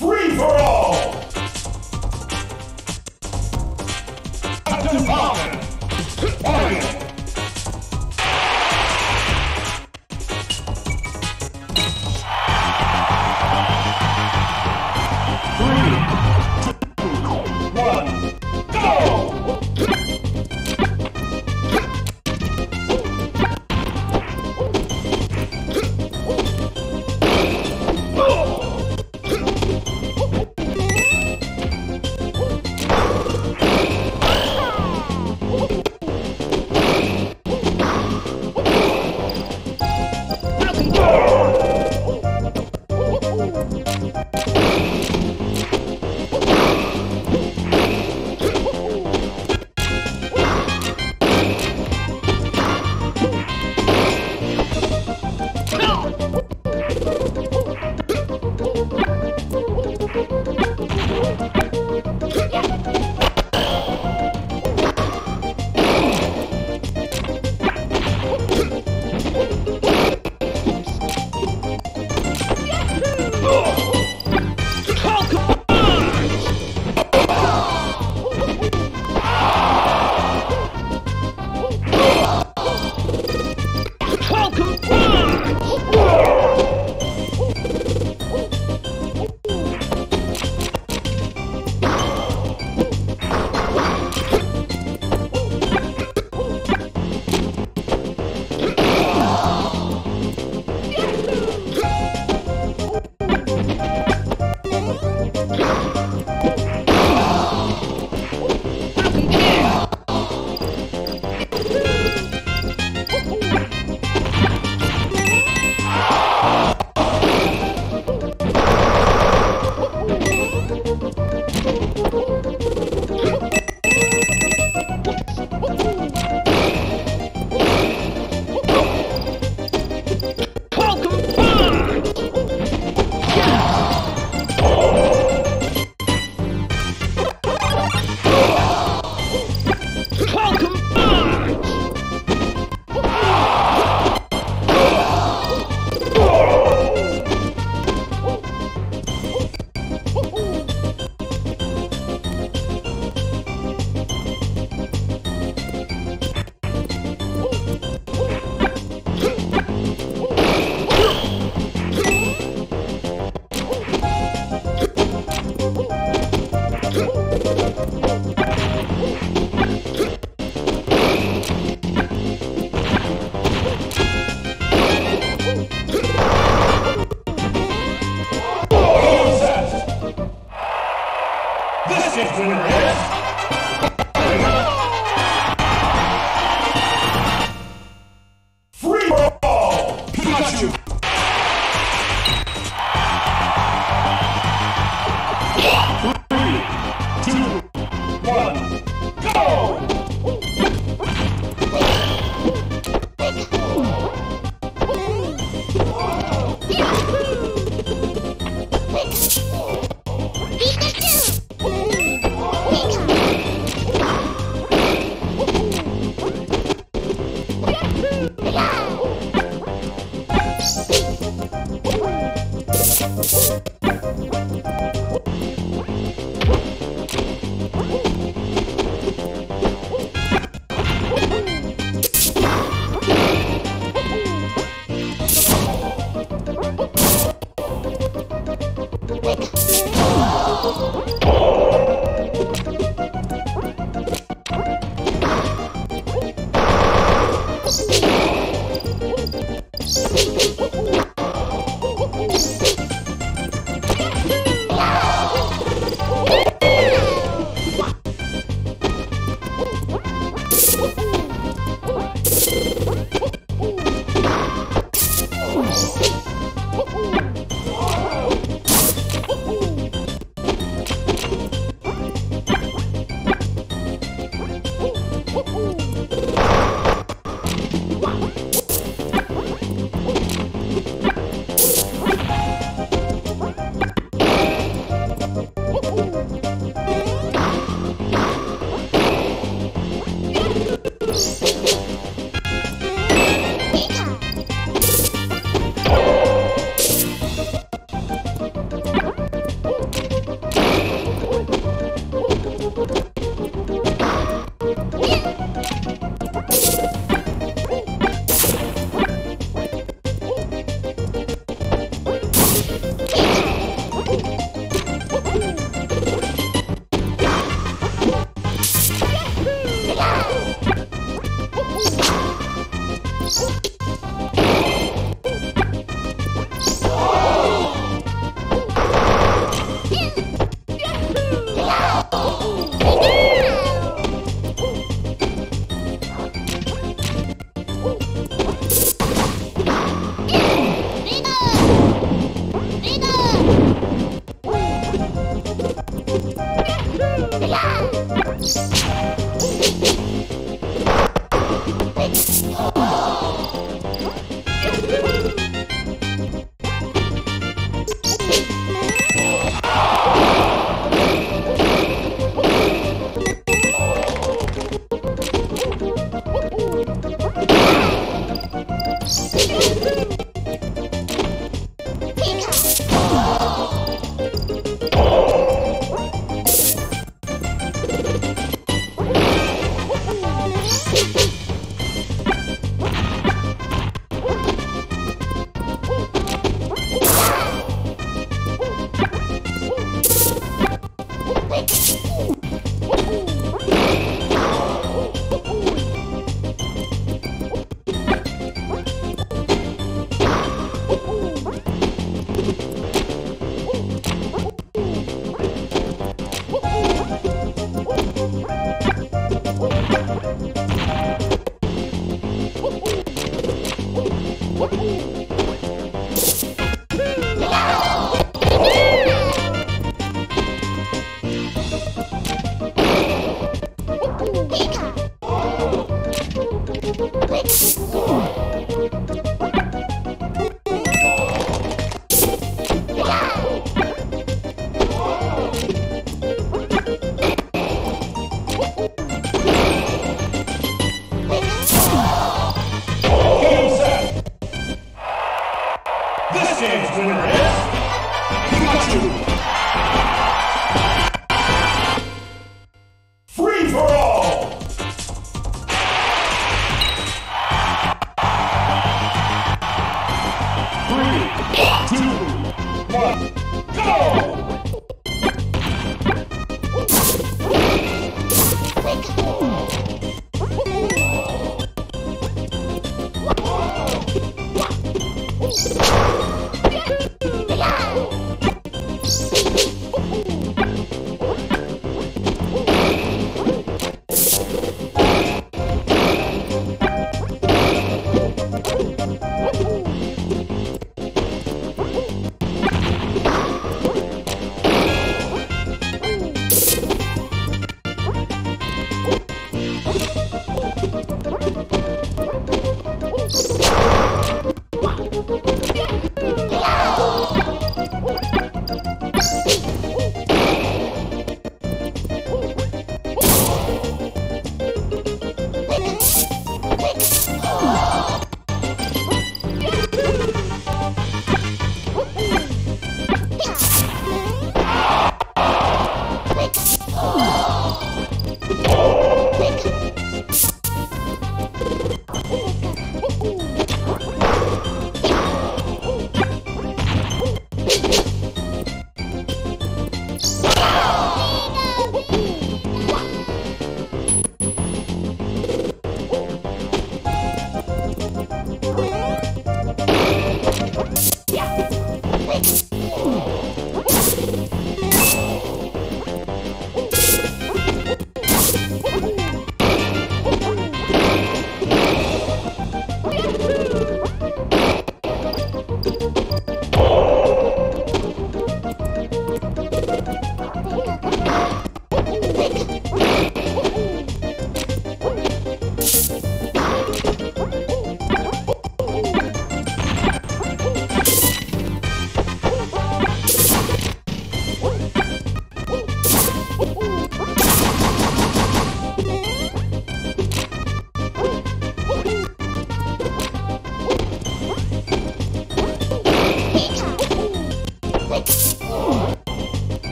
for all! Captain Falcon! Fight!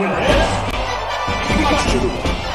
This game's winner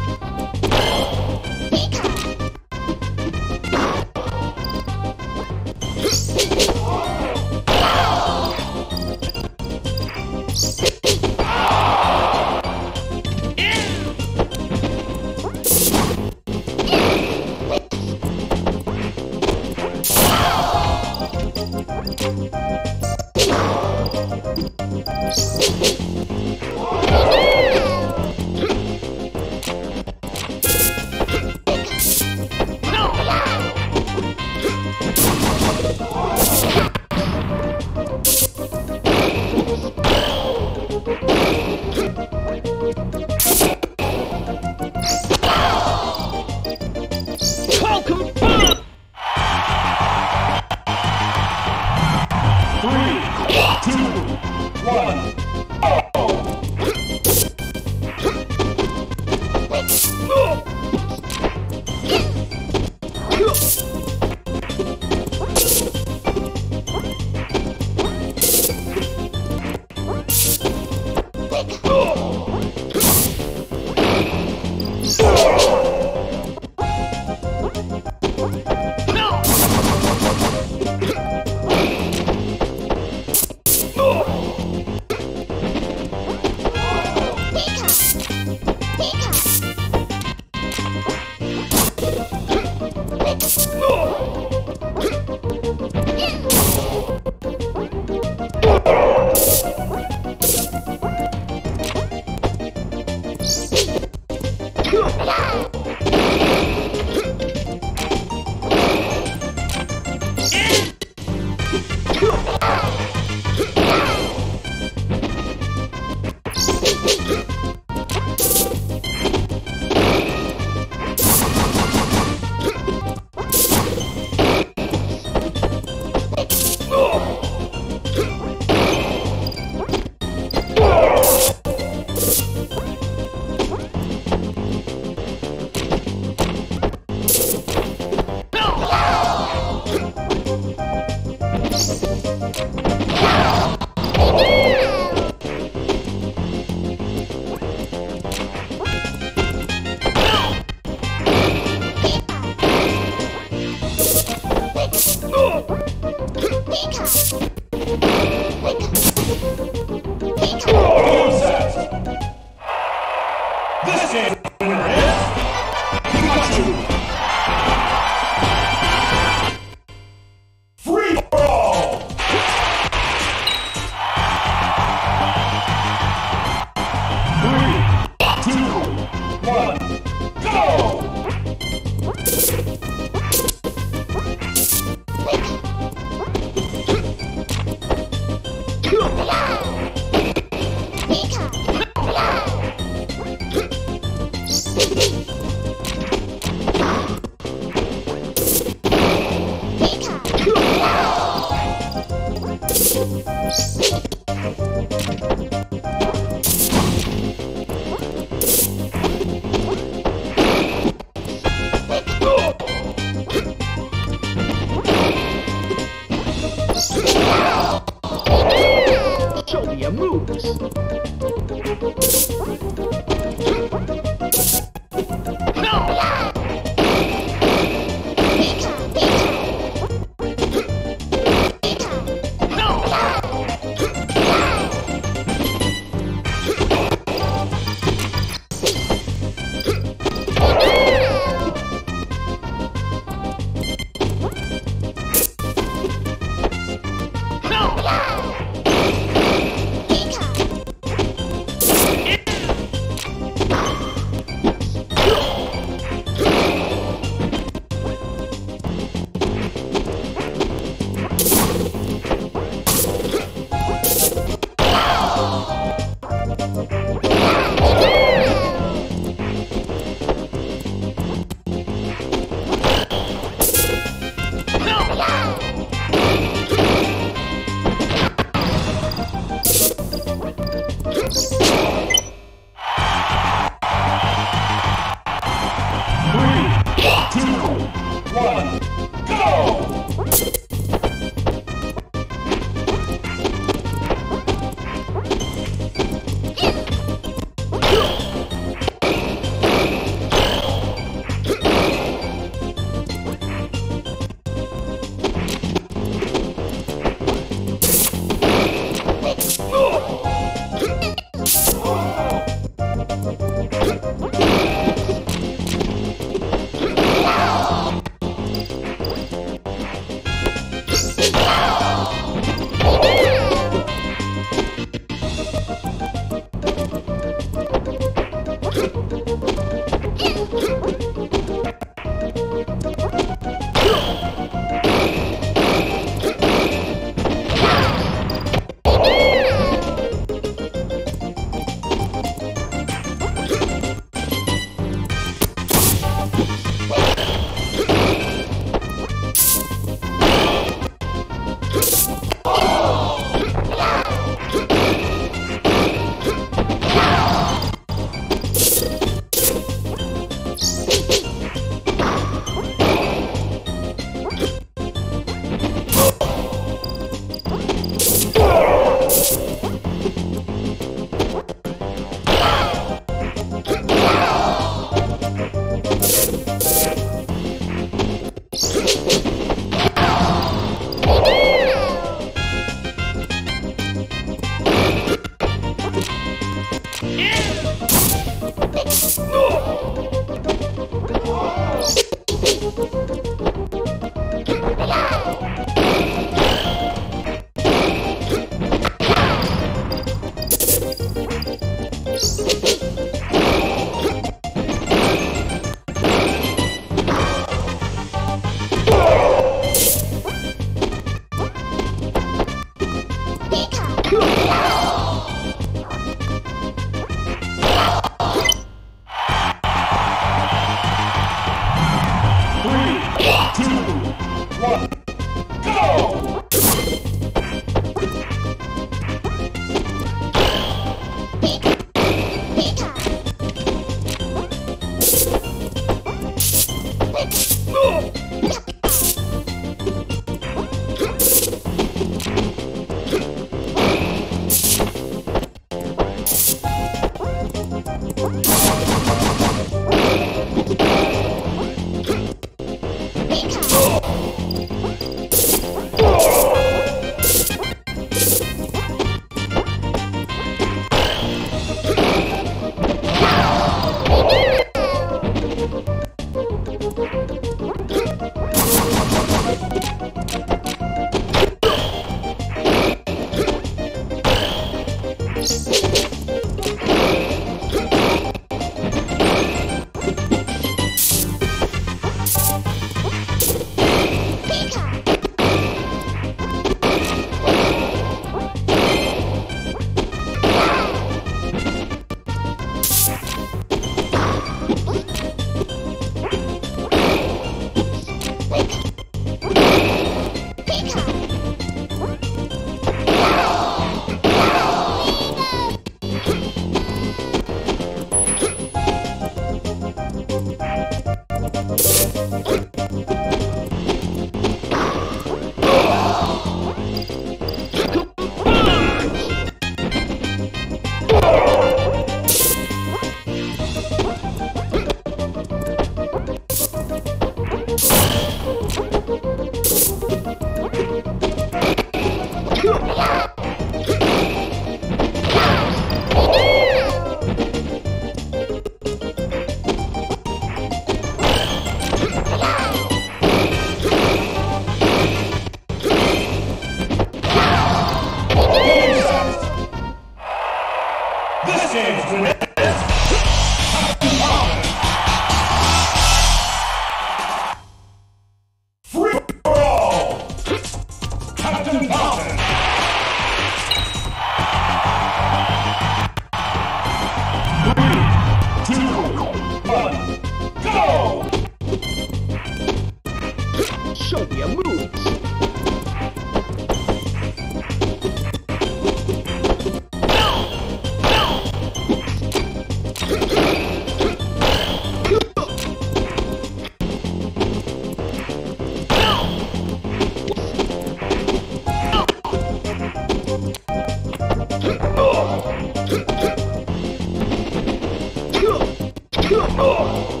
Two,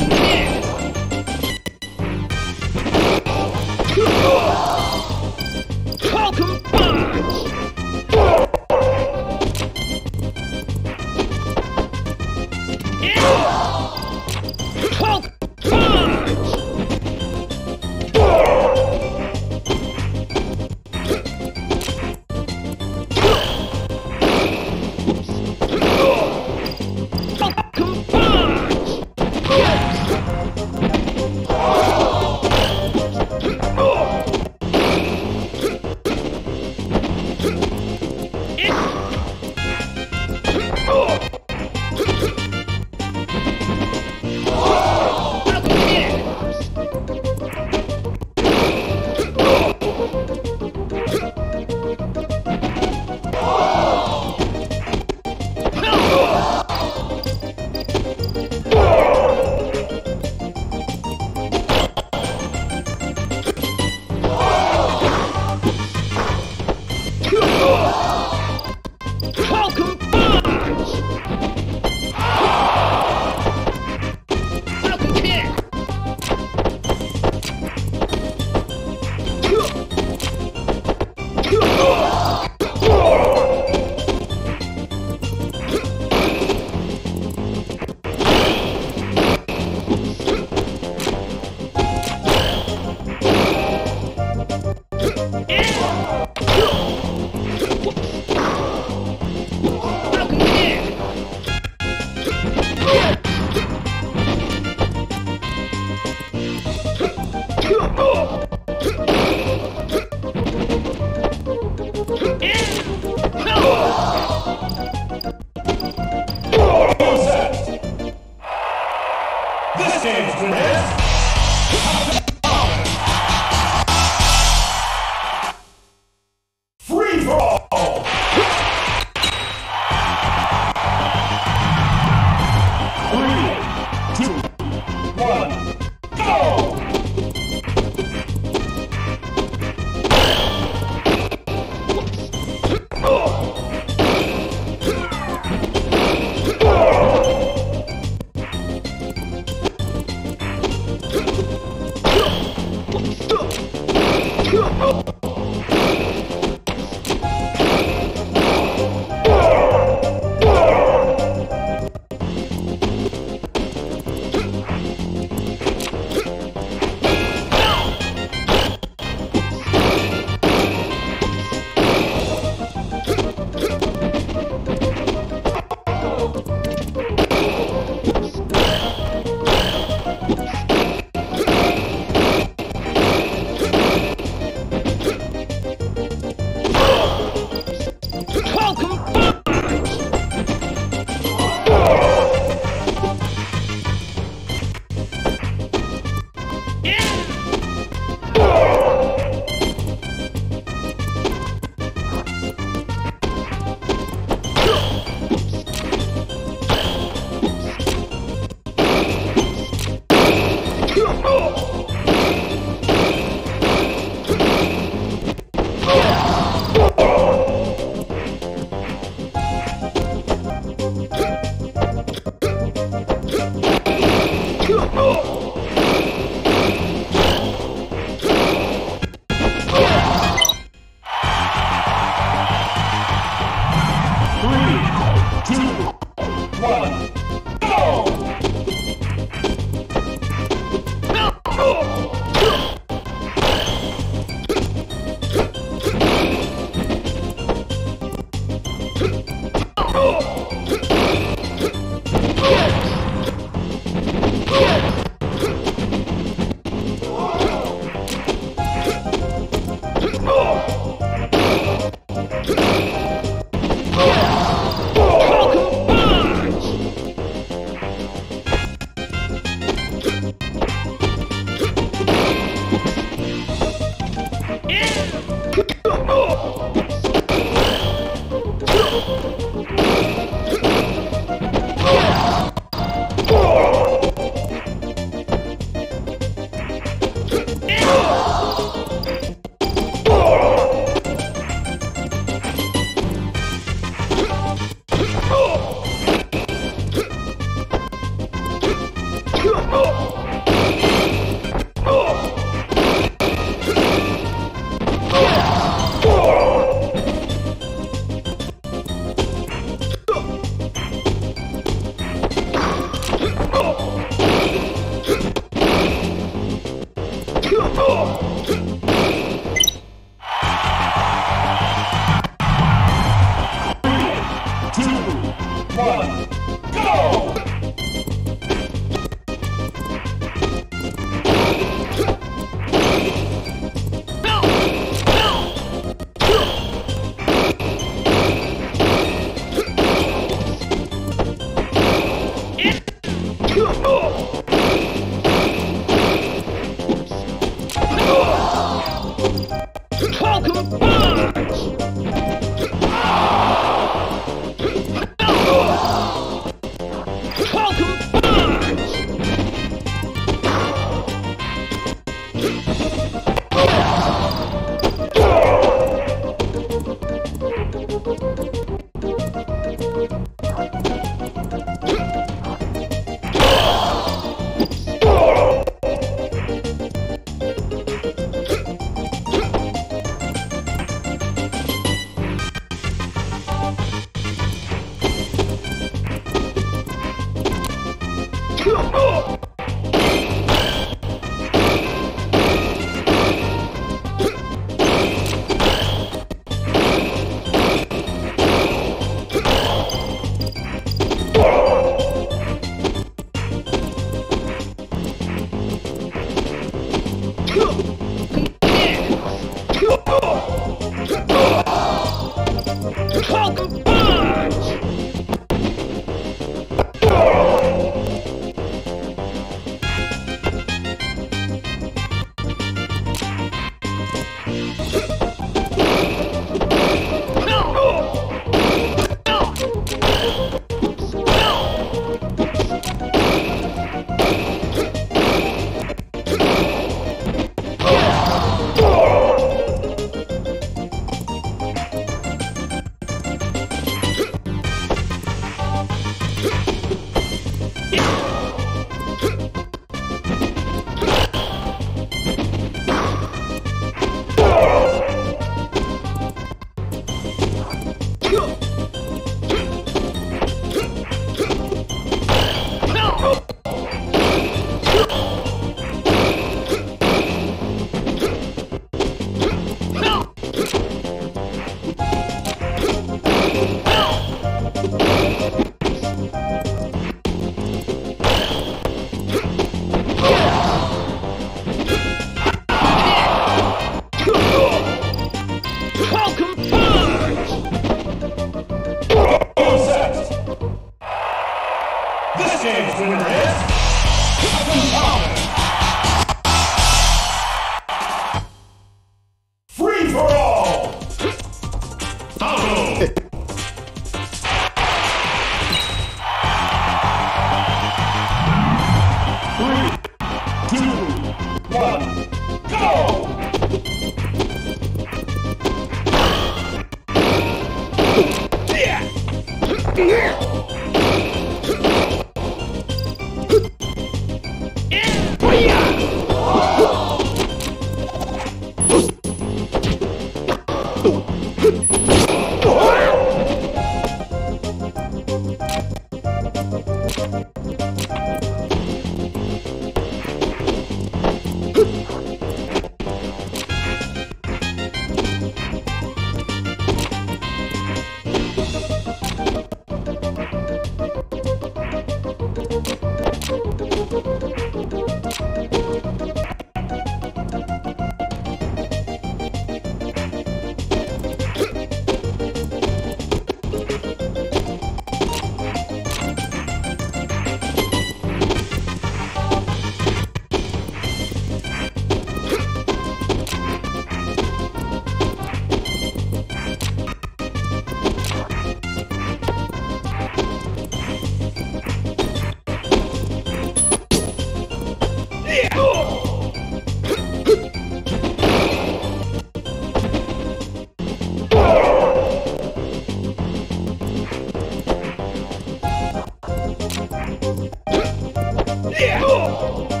Oh.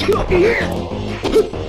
Falcon